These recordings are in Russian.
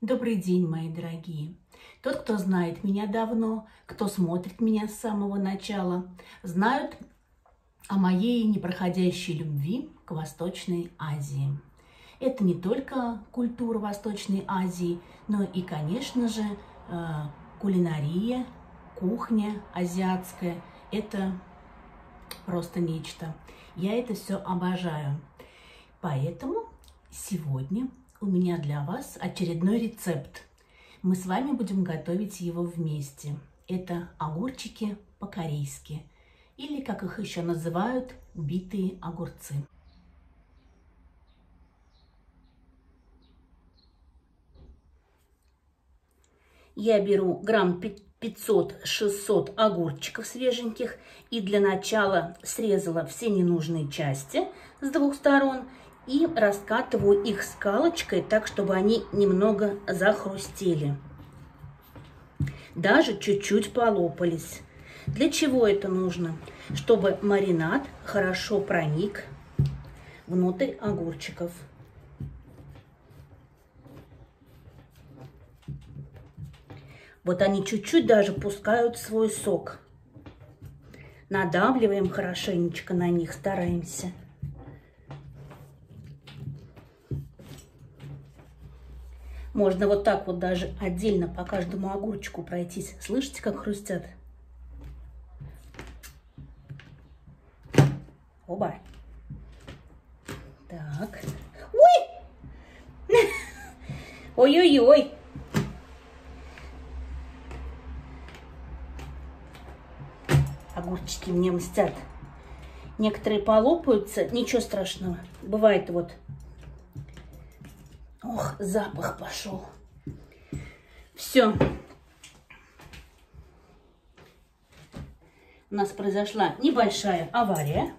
Добрый день, мои дорогие! Тот, кто знает меня давно, кто смотрит меня с самого начала, знают о моей непроходящей любви к Восточной Азии. Это не только культура Восточной Азии, но и, конечно же, э, кулинария, кухня азиатская. Это просто нечто. Я это все обожаю. Поэтому сегодня у меня для вас очередной рецепт. Мы с вами будем готовить его вместе. Это огурчики по-корейски, или, как их еще называют, битые огурцы. Я беру грамм 500-600 огурчиков свеженьких и для начала срезала все ненужные части с двух сторон и раскатываю их скалочкой так, чтобы они немного захрустели. Даже чуть-чуть полопались. Для чего это нужно? Чтобы маринад хорошо проник внутрь огурчиков. Вот они чуть-чуть даже пускают свой сок. Надавливаем хорошенечко на них, стараемся. Можно вот так вот даже отдельно по каждому огурчику пройтись. Слышите, как хрустят? Оба. Так. Ой! Ой-ой-ой! Огурчики мне мстят. Некоторые полопаются, ничего страшного. Бывает вот запах пошел. Все. У нас произошла небольшая авария.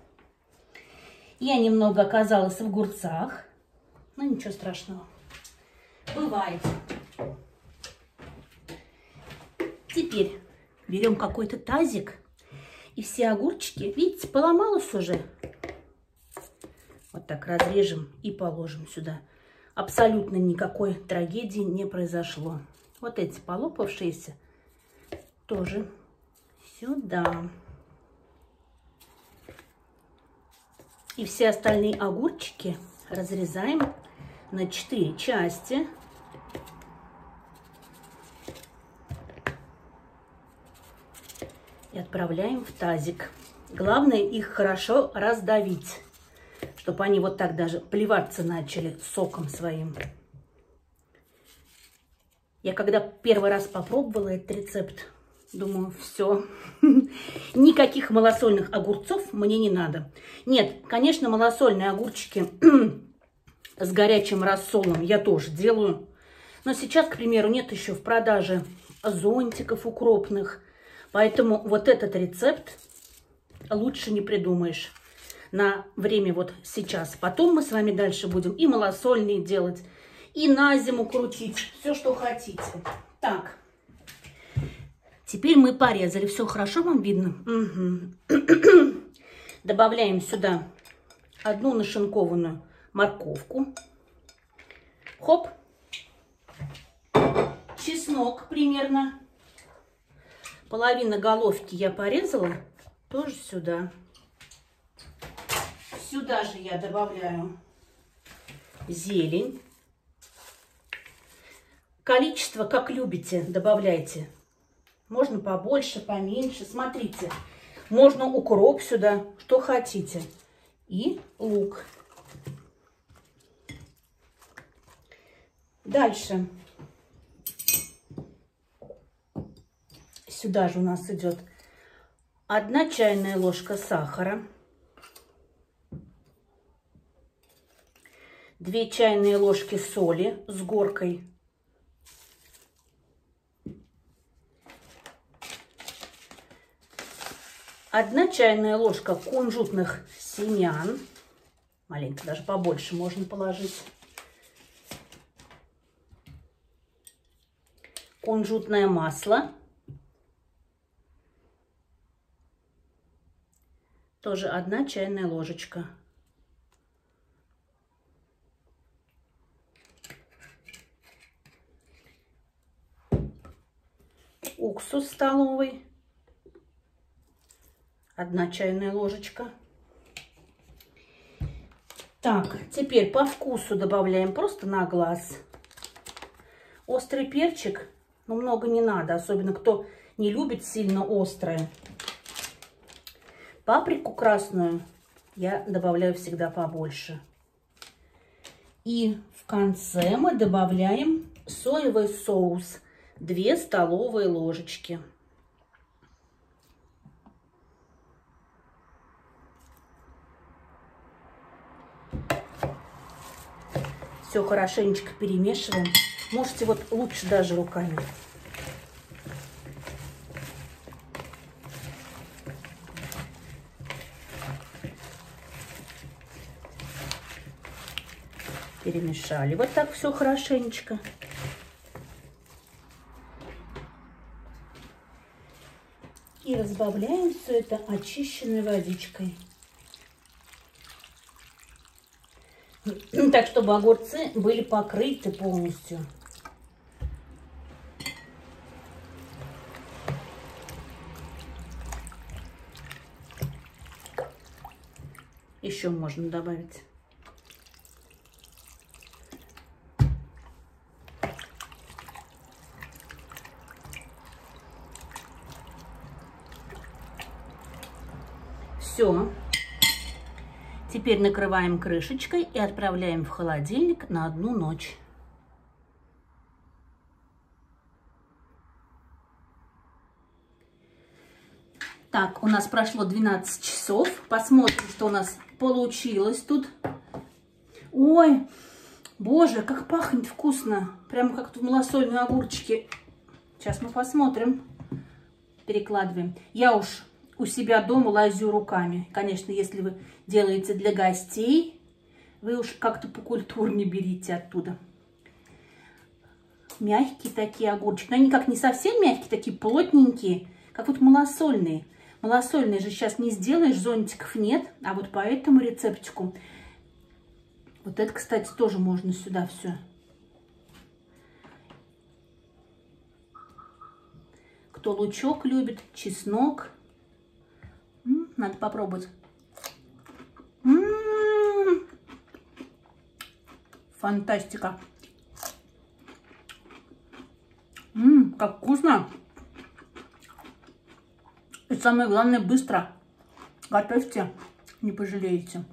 Я немного оказалась в огурцах. Но ничего страшного. Бывает. Теперь берем какой-то тазик. И все огурчики, видите, поломалось уже. Вот так разрежем и положим сюда абсолютно никакой трагедии не произошло. Вот эти полопавшиеся тоже сюда. И все остальные огурчики разрезаем на 4 части. И отправляем в тазик. Главное их хорошо раздавить чтобы они вот так даже плеваться начали соком своим. Я когда первый раз попробовала этот рецепт, думаю, все, никаких малосольных огурцов мне не надо. Нет, конечно, малосольные огурчики с горячим рассолом я тоже делаю. Но сейчас, к примеру, нет еще в продаже зонтиков укропных. Поэтому вот этот рецепт лучше не придумаешь на время вот сейчас. Потом мы с вами дальше будем и малосольные делать, и на зиму крутить, все, что хотите. Так, теперь мы порезали. Все хорошо вам видно? Угу. Добавляем сюда одну нашинкованную морковку. Хоп. Чеснок примерно. Половина головки я порезала. Тоже сюда. Сюда же я добавляю зелень. Количество, как любите, добавляйте. Можно побольше, поменьше. Смотрите, можно укроп сюда, что хотите. И лук. Дальше. Сюда же у нас идет одна чайная ложка сахара. 2 чайные ложки соли с горкой. Одна чайная ложка кунжутных семян. Маленько, даже побольше можно положить. Кунжутное масло. Тоже одна чайная ложечка. Уксус столовый. Одна чайная ложечка. Так, теперь по вкусу добавляем просто на глаз. Острый перчик, но много не надо, особенно кто не любит сильно острое. Паприку красную я добавляю всегда побольше. И в конце мы добавляем соевый соус. 2 столовые ложечки. Все хорошенечко перемешиваем. Можете вот лучше даже руками. Перемешали вот так все хорошенечко. И разбавляем все это очищенной водичкой. Так, чтобы огурцы были покрыты полностью. Еще можно добавить. Все. Теперь накрываем крышечкой и отправляем в холодильник на одну ночь. Так, у нас прошло 12 часов. Посмотрим, что у нас получилось тут. Ой, боже, как пахнет вкусно. Прямо как в малосольные огурчики. Сейчас мы посмотрим. Перекладываем. Я уж у себя дома лазю руками. Конечно, если вы делаете для гостей, вы уж как-то покультурнее берите оттуда. Мягкие такие огурчики. Но они как не совсем мягкие, такие плотненькие, как вот малосольные. Малосольные же сейчас не сделаешь, зонтиков нет. А вот по этому рецептику, вот это, кстати, тоже можно сюда все. Кто лучок любит, чеснок. Надо попробовать. М -м -м. Фантастика. Ммм, как вкусно. И самое главное, быстро. Готовьте, не пожалеете.